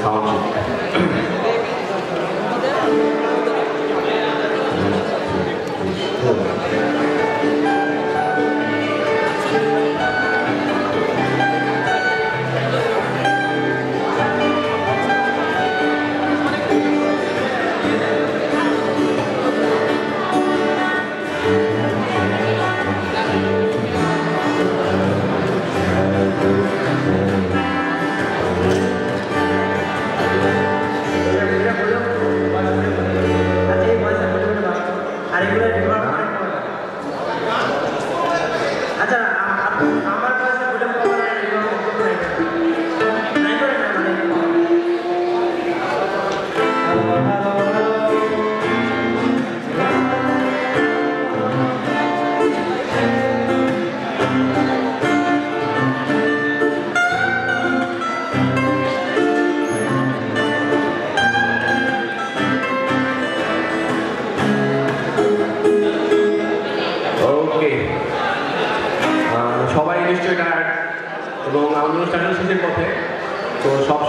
psychology.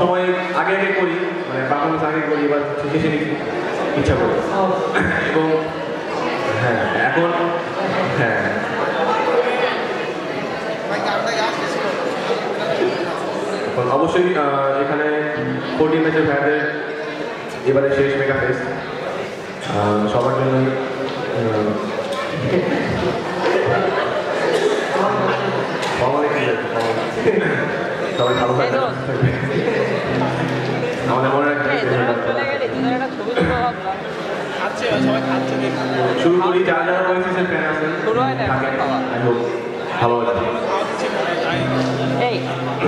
সবসময় আগে আগে করি মানে পারফরমেন্স আগে করি, এবার শেষে লিখি, ইচ্ছা করি। এবং হ্যাঁ এখন হ্যাঁ। অবশ্যই এখানে ফোর্টি ম্যাচের ফ্যানের এবারে শেষ মেগা ফেস্ট সবার জন্য সবাই ভালো থাকবে শুরু করি যারা যারা ওয়েসিসের ফ্যান আছেন শুরু হয় না ভালো আছে। এই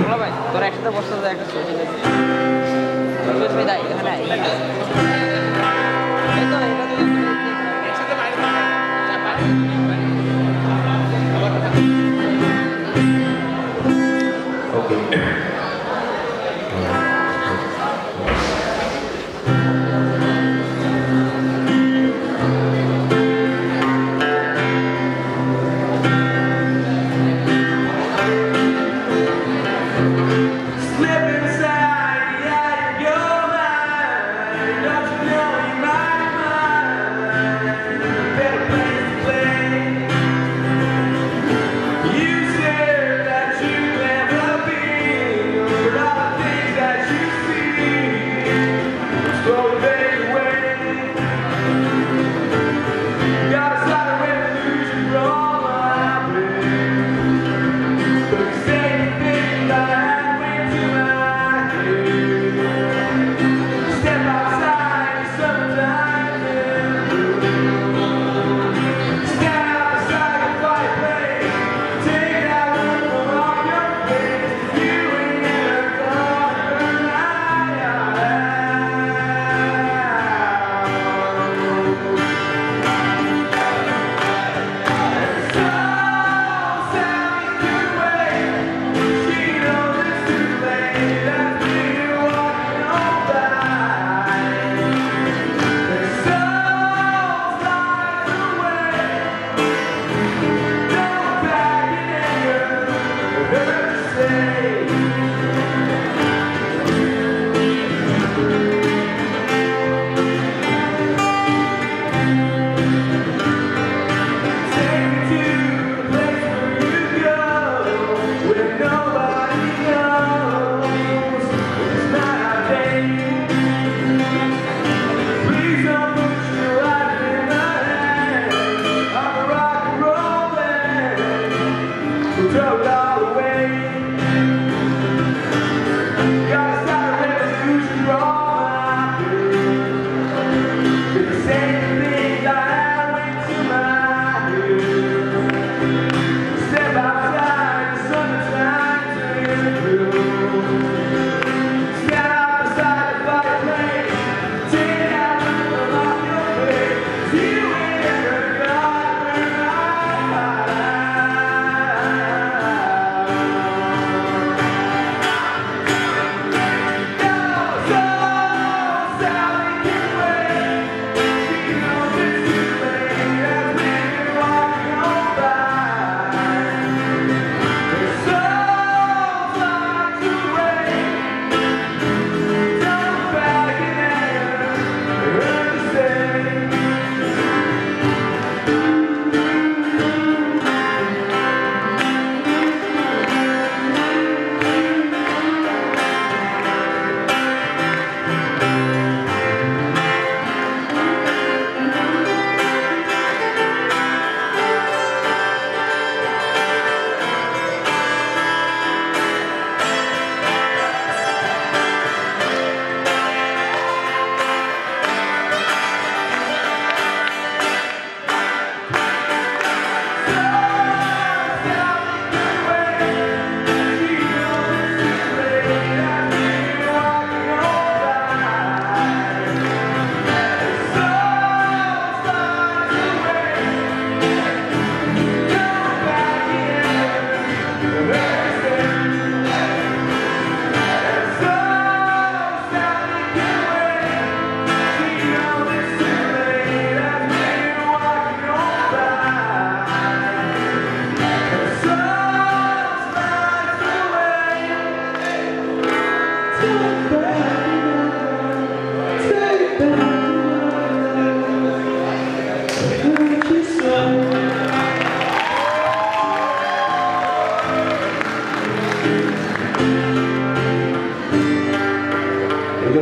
ভালো ভাই তোরা একসাথে বসতে যায় একটা ছবি ছবি দাই এখানে এই তো এটা তো একসাথে বাইরে ওকে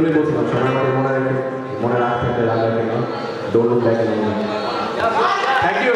এগুলো বলছি সময়মতো মনে রেখে মনে রাখতে লাগে না দৌড়ুন লাগে থ্যাংক ইউ